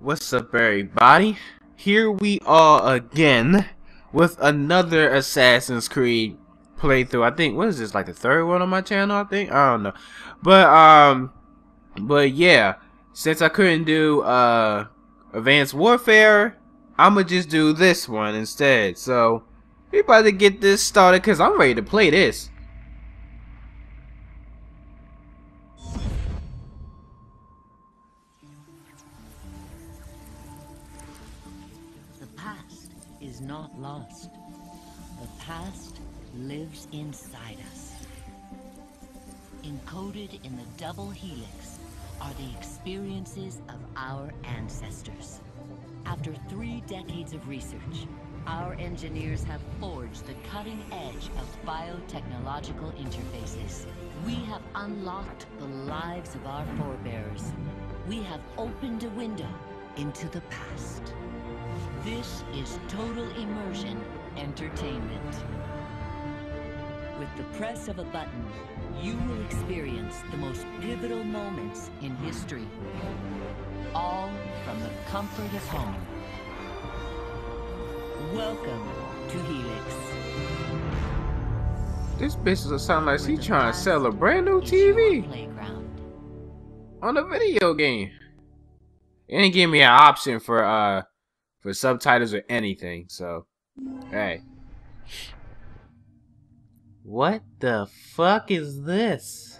What's up everybody? Here we are again with another Assassin's Creed playthrough. I think what is this like the third one on my channel, I think? I don't know. But um but yeah, since I couldn't do uh Advanced Warfare, I'ma just do this one instead. So we about to get this started cuz I'm ready to play this. Lives inside us. Encoded in the double helix are the experiences of our ancestors. After three decades of research, our engineers have forged the cutting edge of biotechnological interfaces. We have unlocked the lives of our forebears. We have opened a window into the past. This is Total Immersion Entertainment. With the press of a button, you will experience the most pivotal moments in history. All from the comfort of home. Welcome to Helix. This bitch does sound like she trying to sell a brand new TV Playground. on a video game. It didn't give me an option for uh for subtitles or anything, so hey. What the fuck is this?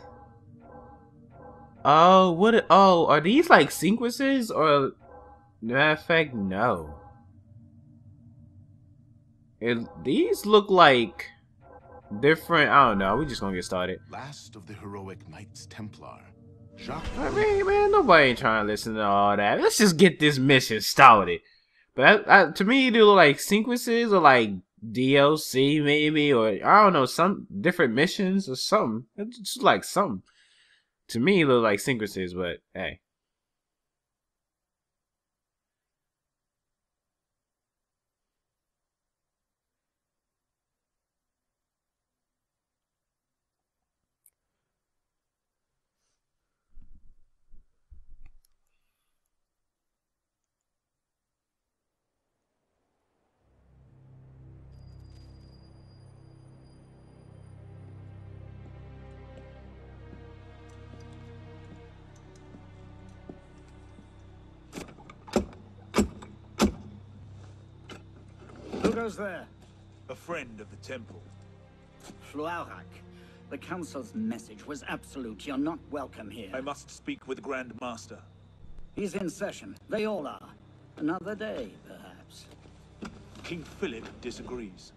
Oh, what? Oh, are these like sequences or? Matter of fact, no. It, these look like different. I don't know. We just gonna get started. Last of the heroic Knights Templar, Jacques I mean, man, nobody ain't trying to listen to all that. Let's just get this mission started. But I, I, to me, they look like sequences or like DLC maybe, or I don't know, some different missions or something. It's just like something. To me, it look like sequences, but hey. Who goes there? A friend of the temple. Floyran. The Council's message was absolute. You're not welcome here. I must speak with the Grand Master. He's in session. They all are. Another day, perhaps. King Philip disagrees.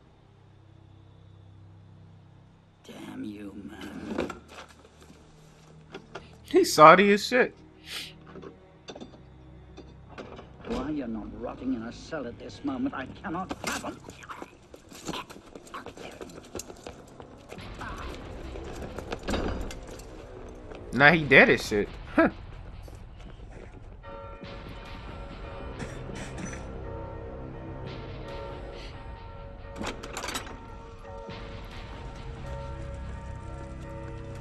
Damn you, man. He's salty as shit. Why you're not rotting in a cell at this moment, I cannot fathom. Now he dead as shit. Huh.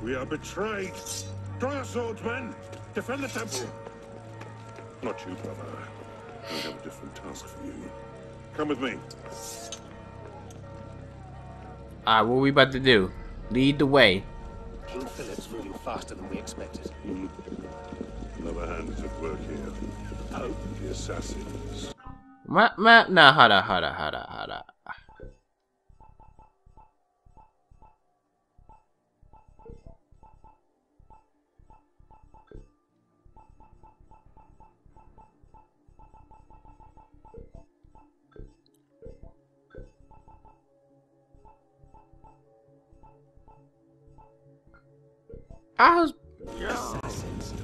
We are betrayed. Draw your swords, men. Defend the temple. Not you, brother. I have a different task for you. Come with me. Alright, what are we about to do? Lead the way. King Philip's moving faster than we expected. Another hand is at work here. Oh, The assassins. Ma, ma, nah, hada, hada, hada, hada. I was assassins.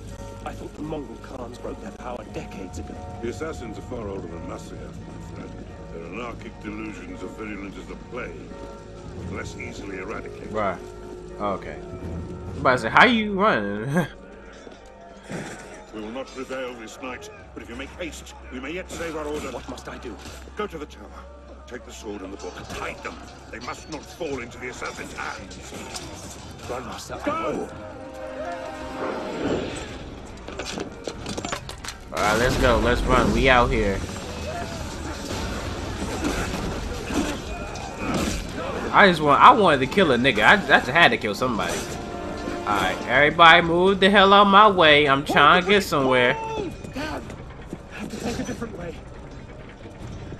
I thought the Mongol Khans broke their power decades ago. The assassins are far older than Masyaf, my friend. Their anarchic delusions are virulent as the plague, less easily eradicated. Right. Okay. I'm about say, how you running? We will not prevail this night, but if you make haste, we may yet save our order. What must I do? Go to the tower. Take the sword and the book. Hide them. They must not fall into the assassin's hands. I Go! Alright, let's go. Let's run. We out here. I just want I wanted to kill a nigga. I, I just had to kill somebody. Alright, everybody move the hell out of my way. I'm trying to get somewhere.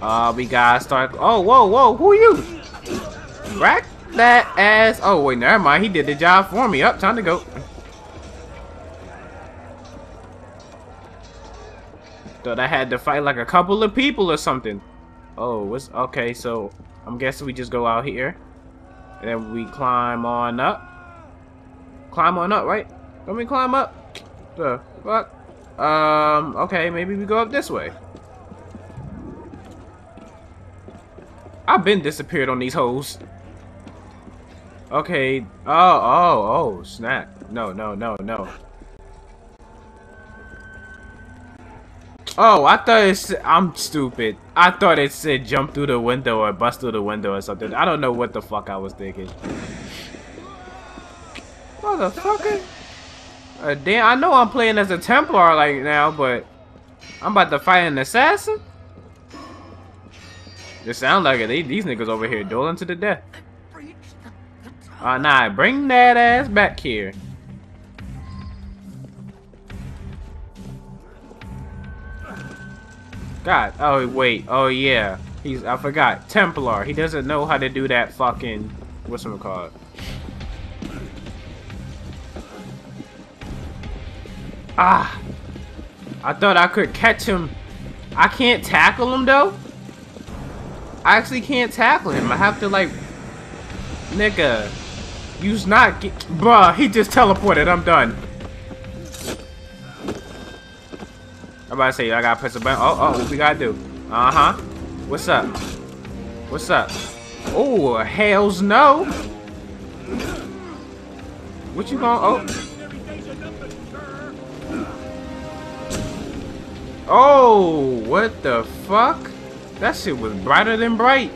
Uh, we gotta start. Oh, whoa, whoa, who are you? Rack that ass. Oh, wait, never mind. He did the job for me. Up, time to go. Thought I had to fight like a couple of people or something. Oh, what's okay? So I'm guessing we just go out here, and then we climb on up. Climb on up, right? Let me climb up. The fuck? Um. Okay, maybe we go up this way. I've been disappeared on these hoes. Okay. Oh, oh, oh, snap. No, no, no, no. Oh, I thought it said, I'm stupid. I thought it said jump through the window or bust through the window or something. I don't know what the fuck I was thinking. Motherfucker. Uh, damn, I know I'm playing as a Templar like now, but I'm about to fight an assassin? It sound like it. They, these niggas over here dueling to the death. Uh, nah, bring that ass back here. God, oh wait, oh yeah. He's, I forgot, Templar. He doesn't know how to do that fucking, what's it called? Ah! I thought I could catch him. I can't tackle him though? I actually can't tackle him. I have to like, nigga, use not get, bruh. He just teleported. I'm done. I'm about to say I gotta press a button. Oh, oh, what we gotta do? Uh huh. What's up? What's up? Oh, hell's no. What you going? Oh. Oh, what the fuck? That shit was brighter than bright.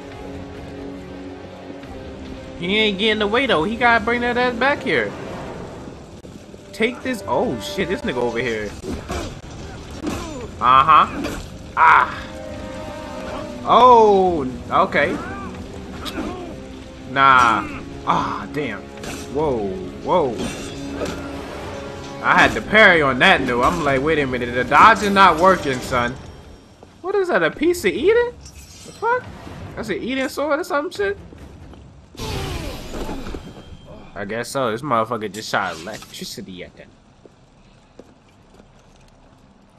He ain't getting away though. He gotta bring that ass back here. Take this. Oh shit, this nigga over here. Uh huh. Ah. Oh. Okay. Nah. Ah, damn. Whoa. Whoa. I had to parry on that though. I'm like, wait a minute. The dodge is not working, son. What is that? A piece of Eden? The fuck? That's an Eden sword or some shit? I guess so. This motherfucker just shot electricity at that.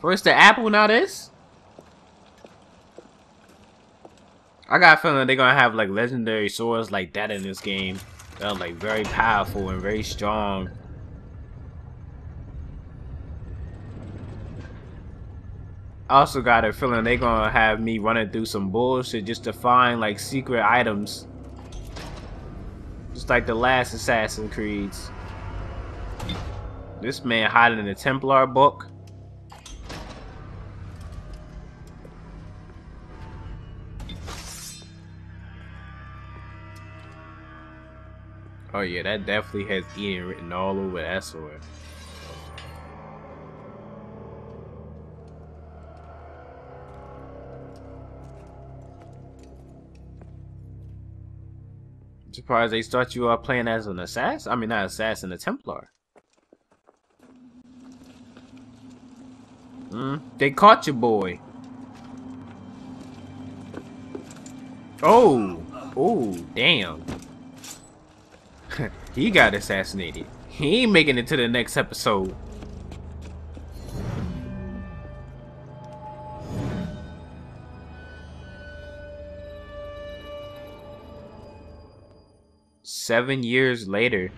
Where's the apple now this? I got a feeling they're gonna have like legendary swords like that in this game. They're like very powerful and very strong. I also got a feeling they're gonna have me running through some bullshit just to find like secret items. Just like the last Assassin's Creeds. This man hiding in the Templar book. Oh yeah, that definitely has Eden written all over that sword. I'm surprised they start you off playing as an assassin. I mean, not assassin, a Templar. Hmm. They caught you, boy. Oh. Oh, damn. he got assassinated. He ain't making it to the next episode. Seven years later.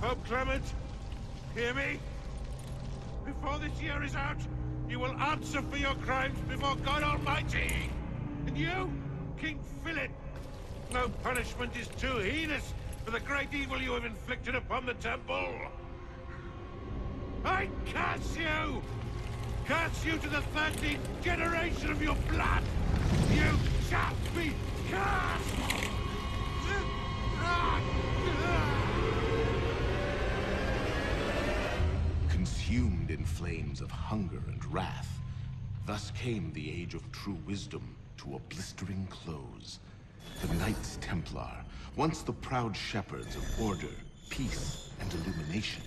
Pope Clement, hear me? Before this year is out, you will answer for your crimes before God Almighty. And you, King Philip, no punishment is too heinous for the great evil you have inflicted upon the temple. I curse you! Curse you to the 13th generation of your blood! You shall be cursed! Consumed in flames of hunger and wrath, thus came the Age of True Wisdom to a blistering close. The Knights Templar, once the proud shepherds of order, peace, and illumination,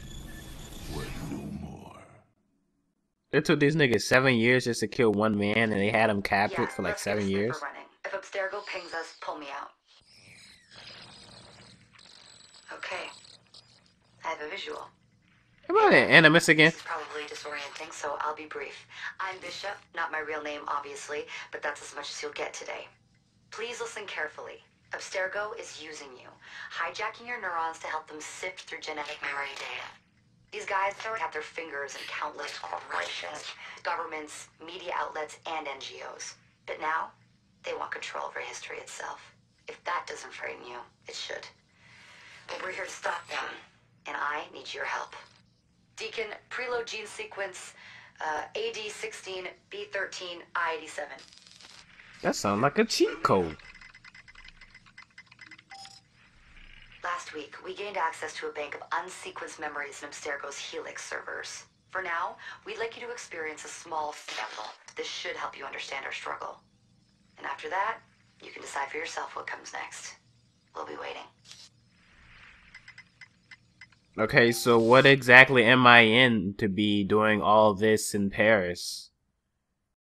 it took these niggas seven years just to kill one man, and they had him captured Yeah, for like seven years. If Abstergo pings us, pull me out. Okay. I have a visual. Come on, Animus again. This is probably disorienting, so I'll be brief. I'm Bishop, not my real name, obviously, but that's as much as you'll get today. Please listen carefully. Abstergo is using you, hijacking your neurons to help them sift through genetic memory data. These guys have their fingers in countless corporations, governments, media outlets, and NGOs. But now, they want control over history itself. If that doesn't frighten you, it should. But we're here to stop them, and I need your help. Deacon, preload gene sequence uh, AD16, B13, I87. That sounds like a cheat code. Last week, we gained access to a bank of unsequenced memories in Abstergo's Helix servers. For now, we'd like you to experience a small sample. This should help you understand our struggle. And after that, you can decide for yourself what comes next. We'll be waiting. Okay, so what exactly am I in to be doing all this in Paris?